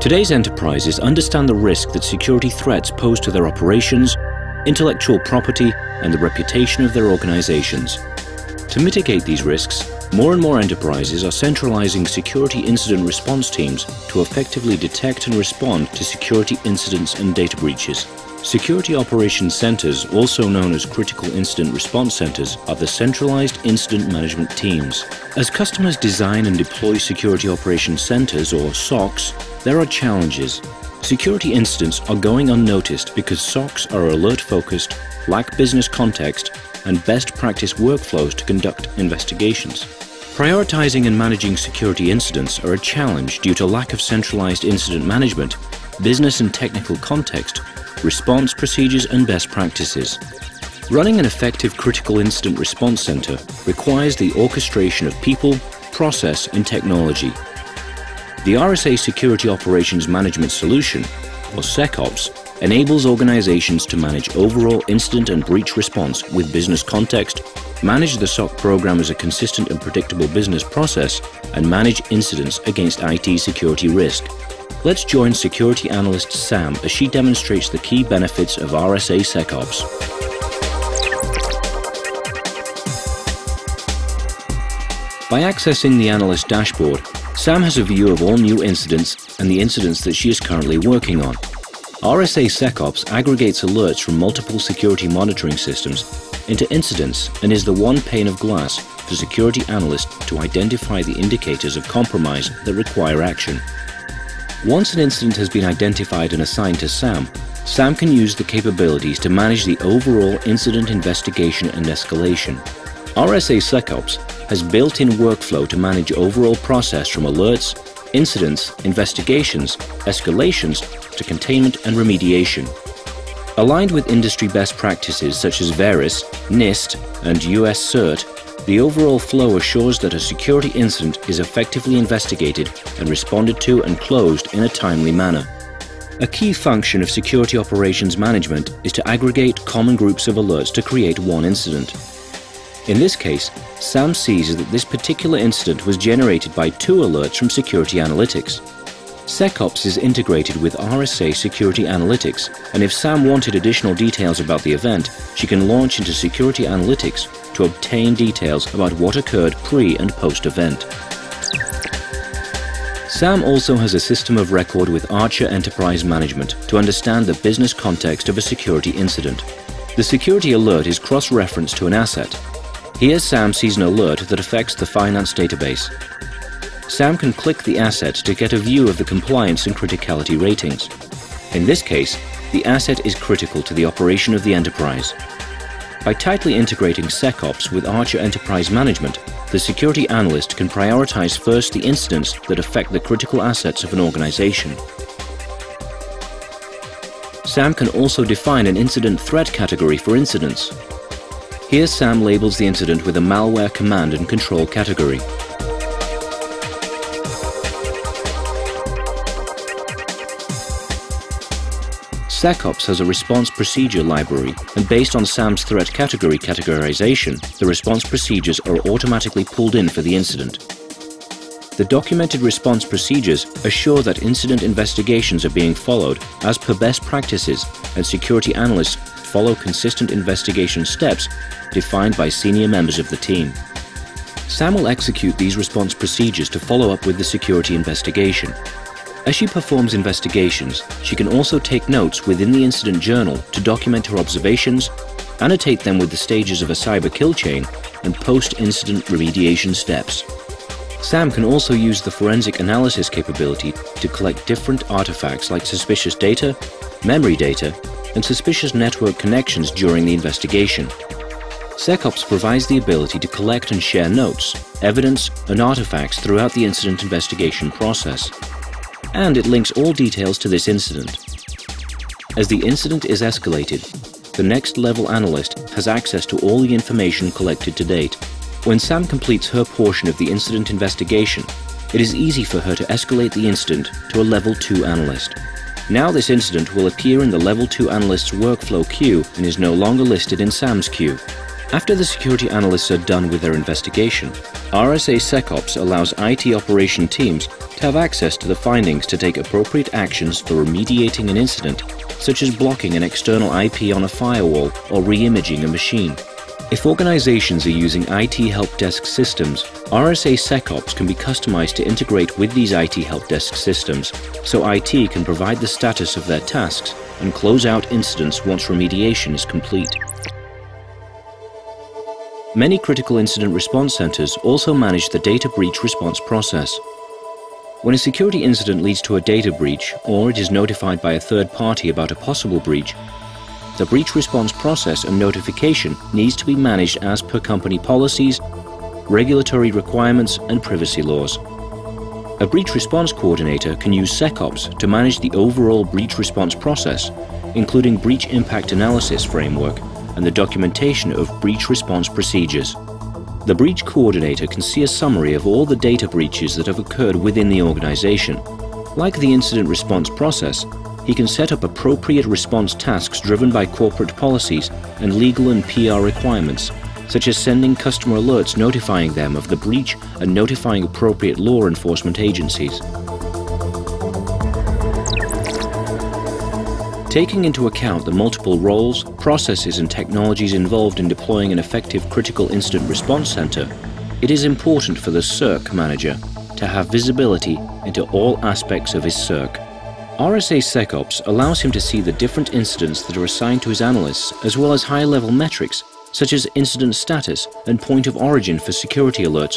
Today's enterprises understand the risk that security threats pose to their operations, intellectual property, and the reputation of their organizations. To mitigate these risks, more and more enterprises are centralizing security incident response teams to effectively detect and respond to security incidents and data breaches. Security Operations Centers, also known as Critical Incident Response Centers, are the centralized incident management teams. As customers design and deploy Security Operations Centers, or SOCs, there are challenges. Security incidents are going unnoticed because SOCs are alert-focused, lack business context, and best practice workflows to conduct investigations. Prioritizing and managing security incidents are a challenge due to lack of centralized incident management, business and technical context, response procedures and best practices. Running an effective critical incident response center requires the orchestration of people, process and technology the RSA Security Operations Management Solution, or SecOps, enables organizations to manage overall incident and breach response with business context, manage the SOC program as a consistent and predictable business process, and manage incidents against IT security risk. Let's join security analyst Sam as she demonstrates the key benefits of RSA SecOps. By accessing the analyst dashboard, Sam has a view of all new incidents and the incidents that she is currently working on. RSA SecOps aggregates alerts from multiple security monitoring systems into incidents and is the one pane of glass for security analysts to identify the indicators of compromise that require action. Once an incident has been identified and assigned to SAM, SAM can use the capabilities to manage the overall incident investigation and escalation. RSA SecOps has built-in workflow to manage overall process from alerts, incidents, investigations, escalations, to containment and remediation. Aligned with industry best practices such as VERIS, NIST, and US CERT, the overall flow assures that a security incident is effectively investigated and responded to and closed in a timely manner. A key function of security operations management is to aggregate common groups of alerts to create one incident. In this case, Sam sees that this particular incident was generated by two alerts from Security Analytics. SecOps is integrated with RSA Security Analytics, and if Sam wanted additional details about the event, she can launch into Security Analytics to obtain details about what occurred pre and post event. Sam also has a system of record with Archer Enterprise Management to understand the business context of a security incident. The security alert is cross-referenced to an asset, here Sam sees an alert that affects the finance database. Sam can click the asset to get a view of the compliance and criticality ratings. In this case, the asset is critical to the operation of the enterprise. By tightly integrating SecOps with Archer Enterprise Management, the security analyst can prioritize first the incidents that affect the critical assets of an organization. SAM can also define an incident threat category for incidents, here Sam labels the incident with a malware command and control category. SecOps has a response procedure library, and based on SAM's threat category categorization, the response procedures are automatically pulled in for the incident. The documented response procedures assure that incident investigations are being followed as per best practices and security analysts follow consistent investigation steps defined by senior members of the team. Sam will execute these response procedures to follow up with the security investigation. As she performs investigations, she can also take notes within the incident journal to document her observations, annotate them with the stages of a cyber kill chain, and post-incident remediation steps. SAM can also use the forensic analysis capability to collect different artifacts like suspicious data, memory data, and suspicious network connections during the investigation. SecOps provides the ability to collect and share notes, evidence, and artifacts throughout the incident investigation process. And it links all details to this incident. As the incident is escalated, the next level analyst has access to all the information collected to date. When Sam completes her portion of the incident investigation, it is easy for her to escalate the incident to a level 2 analyst. Now this incident will appear in the level 2 analyst's workflow queue and is no longer listed in Sam's queue. After the security analysts are done with their investigation, RSA SecOps allows IT operation teams to have access to the findings to take appropriate actions for remediating an incident, such as blocking an external IP on a firewall or re-imaging a machine. If organizations are using IT help desk systems, RSA SecOps can be customized to integrate with these IT help desk systems, so IT can provide the status of their tasks and close out incidents once remediation is complete. Many critical incident response centers also manage the data breach response process. When a security incident leads to a data breach or it is notified by a third party about a possible breach, the breach response process and notification needs to be managed as per company policies, regulatory requirements and privacy laws. A breach response coordinator can use SecOps to manage the overall breach response process, including breach impact analysis framework and the documentation of breach response procedures. The breach coordinator can see a summary of all the data breaches that have occurred within the organization. Like the incident response process, he can set up appropriate response tasks driven by corporate policies and legal and PR requirements, such as sending customer alerts notifying them of the breach and notifying appropriate law enforcement agencies. Taking into account the multiple roles, processes and technologies involved in deploying an effective critical incident response center, it is important for the CIRC manager to have visibility into all aspects of his CIRC. RSA SecOps allows him to see the different incidents that are assigned to his analysts as well as high-level metrics such as incident status and point of origin for security alerts